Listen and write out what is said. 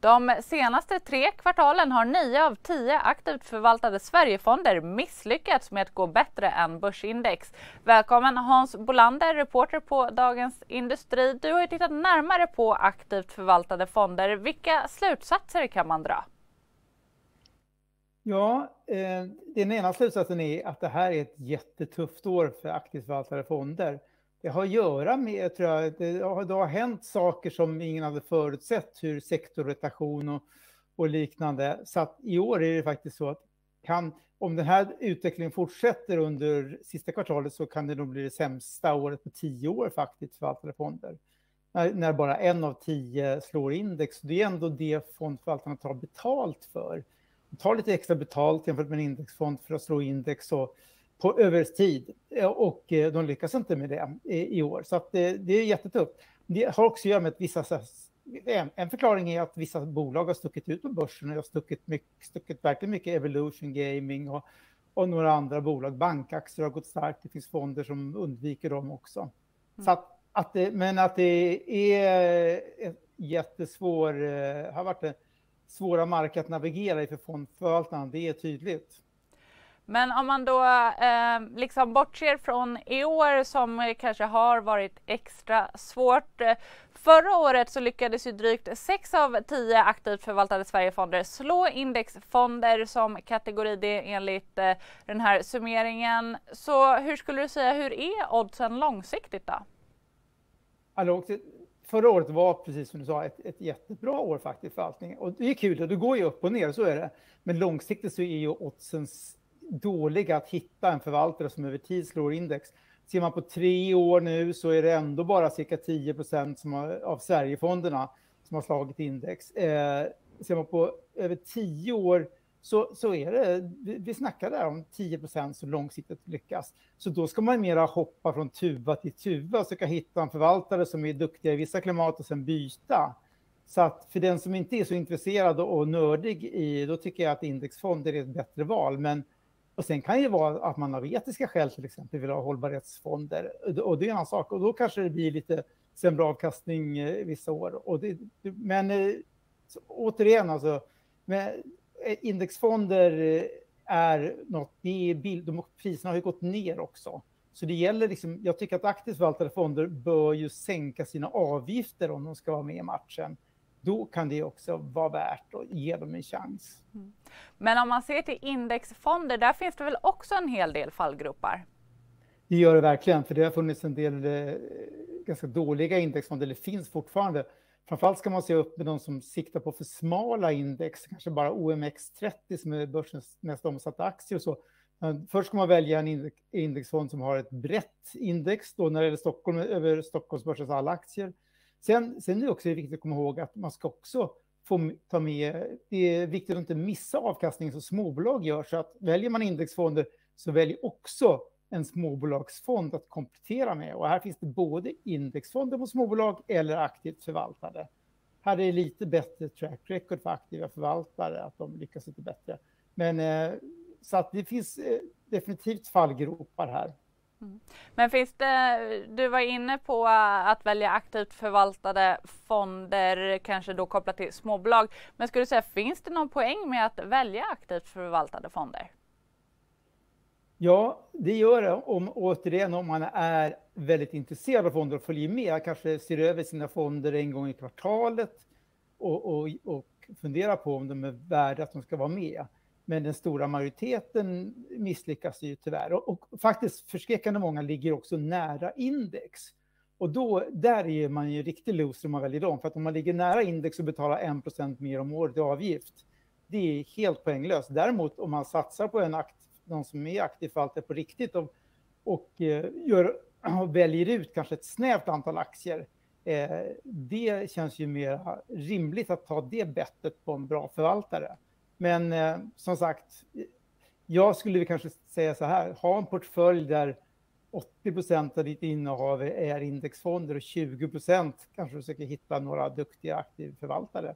De senaste tre kvartalen har nio av tio aktivt förvaltade Sverigefonder misslyckats med att gå bättre än börsindex. Välkommen Hans Bolander, reporter på Dagens Industri. Du har ju tittat närmare på aktivt förvaltade fonder. Vilka slutsatser kan man dra? Ja, eh, den ena slutsatsen är att det här är ett jättetufft år för aktivt förvaltade fonder det har att göra med, tror jag, det har, det har hänt saker som ingen hade förutsett, hur sektorrotation och, och liknande. Så att i år är det faktiskt så att kan, om den här utvecklingen fortsätter under sista kvartalet så kan det nog bli det sämsta året på tio år faktiskt för förvaltade fonder. När, när, bara en av tio slår index. Det är ändå det fondförvaltarna tar betalt för. De tar lite extra betalt jämfört med en indexfond för att slå index. Och, på över tid och eh, de lyckas inte med det i år. Så det, det är jättetufft. Det har också att göra med att vissa en förklaring är att vissa bolag har stuckit ut på börsen och har stuckit, mycket, stuckit verkligen mycket Evolution Gaming och, och några andra bolag. Bankaktier har gått starkt. Det finns fonder som undviker dem också. Mm. Så att, att det, men att det är jättesvår, eh, har varit svåra mark att navigera i för fondförvaltarna, det är tydligt. Men om man då eh, liksom bortser från i år som kanske har varit extra svårt. Förra året så lyckades ju drygt 6 av 10 aktivt förvaltade Sverigefonder slå indexfonder som kategori D enligt eh, den här summeringen. Så hur skulle du säga, hur är oddsen långsiktigt då? Alltså, förra året var precis som du sa ett, ett jättebra år faktiskt förvaltning och det är kul det går ju upp och ner, så är det. Men långsiktigt så är ju oddsens dåliga att hitta en förvaltare som över tid slår index. Ser man på tre år nu så är det ändå bara cirka 10 procent av Sverigefonderna som har slagit index. Eh, ser man på över tio år så, så är det, vi, vi snackar där om 10 procent som långsiktigt lyckas. Så då ska man mera hoppa från tuva till tuva och försöka hitta en förvaltare som är duktiga i vissa klimat och sen byta. Så att för den som inte är så intresserad och nördig i, då tycker jag att indexfonder är ett bättre val. Men och sen kan det vara att man av etiska skäl till exempel vill ha hållbarhetsfonder. Och det är en annan sak. Och då kanske det blir lite sämre avkastning eh, vissa år. Och det, men eh, återigen, alltså, med eh, indexfonder är något, det är bild, de, priserna har ju gått ner också. Så det gäller liksom, jag tycker att aktivt förvaltade fonder bör ju sänka sina avgifter om de ska vara med i matchen då kan det också vara värt att ge dem en chans. Mm. Men om man ser till indexfonder, där finns det väl också en hel del fallgropar? Det gör det verkligen, för det har funnits en del eh, ganska dåliga indexfonder, eller finns fortfarande. Framförallt ska man se upp med de som siktar på för smala index, kanske bara OMX30 som är börsens mest omsatta aktier och så. Först ska man välja en indexfond som har ett brett index då när det gäller Stockholm över Stockholmsbörsens alla aktier. Sen, sen är det också viktigt att komma ihåg att man ska också få ta med, det är viktigt att inte missa avkastningen som småbolag gör, så att väljer man indexfonder så välj också en småbolagsfond att komplettera med. Och här finns det både indexfonder på småbolag eller aktivt förvaltade. Här är det lite bättre track record för aktiva förvaltare, att de lyckas lite bättre. Men eh, så att det finns eh, definitivt fallgropar här. Mm. Men finns det, du var inne på att välja aktivt förvaltade fonder, kanske då kopplat till småbolag. Men skulle du säga, finns det någon poäng med att välja aktivt förvaltade fonder? Ja, det gör det. Om, återigen, om man är väldigt intresserad av fonder och följer med, kanske ser över sina fonder en gång i kvartalet och, och, och funderar på om de är värda att de ska vara med. Men den stora majoriteten misslyckas ju tyvärr. Och, och faktiskt förskräckande många ligger också nära index. Och då, där är man ju riktig loser om man väljer dem. För att om man ligger nära index och betalar 1% mer om året i avgift, det är helt poänglöst. Däremot om man satsar på en akt, någon som är aktiv förvaltare på riktigt och, och, eh, gör, och väljer ut kanske ett snävt antal aktier, eh, det känns ju mer rimligt att ta det bettet på en bra förvaltare. Men eh, som sagt, jag skulle kanske säga så här, ha en portfölj där 80 procent av ditt innehav är indexfonder och 20 procent kanske försöker hitta några duktiga aktivförvaltare.